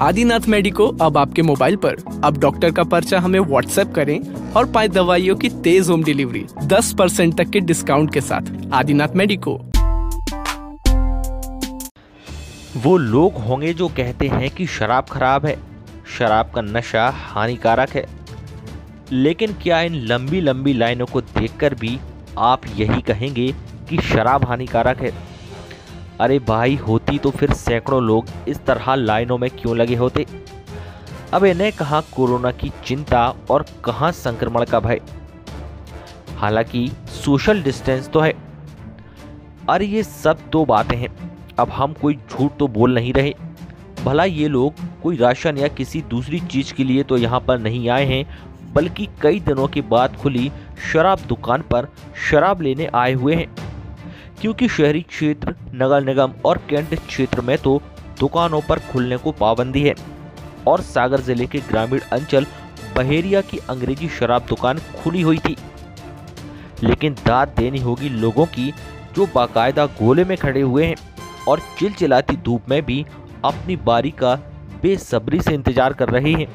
Adinath medico अब आपके mobile पर। अब डॉक्टर का पर्चा हमें व्हाट्सएप करें और पाए दवाइयों की तेज होम डिलीवरी 10 परसेंट तक के डिस्काउंट के साथ। आदिनाथ मेडिको। वो लोग होंगे जो कहते हैं कि शराब खराब है। शराब का नशा हानिकारक है। लेकिन क्या इन लंबी लंबी लाइनों को देखकर भी आप यही कहेंगे कि शराब हानिकारक है? अरे भाई, होती तो फिर सैकड़ों लोग इस तरह लाइनों में क्यों लगे होते? अब इन्हें कहाँ कोरोना की चिंता और कहाँ संक्रमण का भय? हालाँकि सोशल डिस्टेंस तो है। अरे ये सब तो बातें हैं। अब हम कोई झूठ तो बोल नहीं रहे। भला ये लोग कोई राशन या किसी दूसरी चीज़ के लिए तो यहाँ पर नहीं आए हैं, बल्कि कई दिनों के बाद खुली शराब दुकान पर शराब लेने आए हुए हैं। क्योंकि शहरी क्षेत्र, नगर निगम और कैंट क्षेत्र में तो दुकानों पर खुलने को पाबंदी है। और सागर ज़िले के ग्रामीण अंचल, बहेरिया की अंग्रेज़ी शराब दुकान खुली हुई थी। लेकिन दाद देनी होगी लोगों की, जो बाकायदा गोले में खड़े हुए हैं और चिलचिलाती धूप में भी अपनी बारी का बेसब्री से इंतज़ार कर रहे हैं।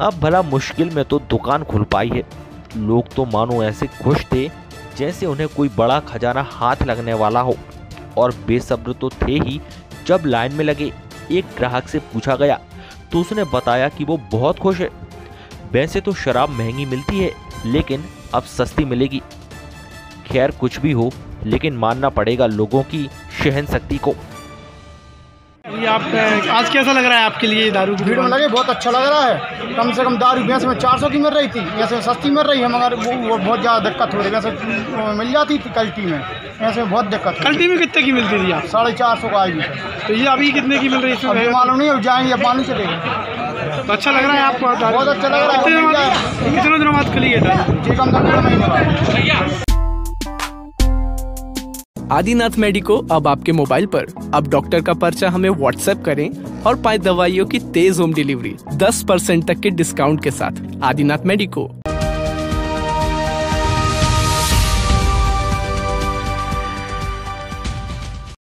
अब भला मुश्किल में तो दुकान खुल पाई है। लोग तो मानो ऐसे खुश थे जैसे उन्हें कोई बड़ा खजाना हाथ लगने वाला हो। और बेसब्र तो थे ही, जब लाइन में लगे, एक ग्राहक से पूछा गया तो उसने बताया कि वो बहुत खुश है। वैसे तो शराब महँगी मिलती है, लेकिन अब सस्ती मिलेगी। खैर, कुछ भी हो, लेकिन मानना पड़ेगा लोगों की सहन शक्ति को। आप आज कैसा लग रहा है आपके लिए दारू की भीड़ में लगे बहुत अच्छा लग रहा है। कम से कम दारू भैंस में चार सौ की मिल रही थी ऐसे सस्ती मिल रही है मगर वो, वो बहुत ज़्यादा दिक्कत हो रही है। वैसे मिल जाती थी कल्टी में ऐसे में बहुत दिक्कत कल्टी में कितने की मिलती थी आप? साढ़े चार सौ का आई तो ये अभी कितने की मिल रही है मालूम नहीं अब जाएँगे मालूम चलेगा। तो अच्छा लग रहा है आपको बहुत अच्छा लग रहा है कितने दिनों बाद कितने दिनों बाद खुली है जी कम से कम महीने बाद। आदिनाथ मेडिको अब आपके मोबाइल पर। अब डॉक्टर का पर्चा हमें व्हाट्सएप करें और पाए दवाइयों की तेज होम डिलीवरी 10 परसेंट तक के डिस्काउंट के साथ। आदिनाथ मेडिको।